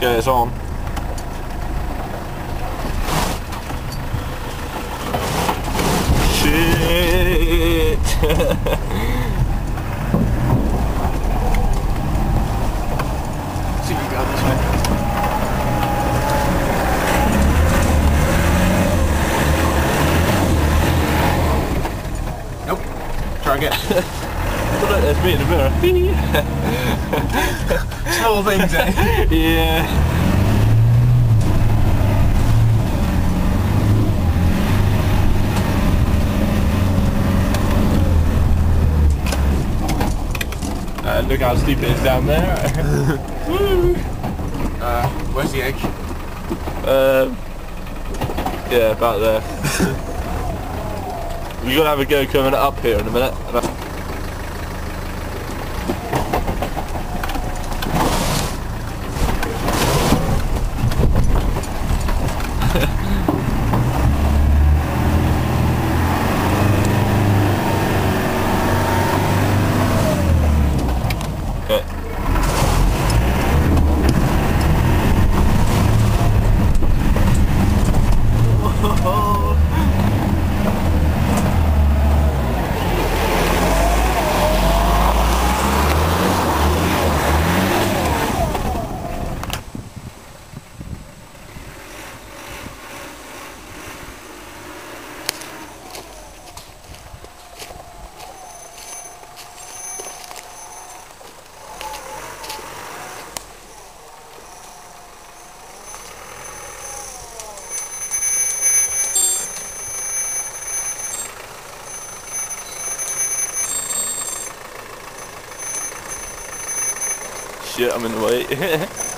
It's on. Shit! Nope. Try again. Look at there's me in the mirror. Small things, eh? yeah. Uh, look how steep it is down there. Uh, where's the egg? um, yeah, about there. We're gonna have a go coming up here in a minute. Okay. Shit, I'm in the way.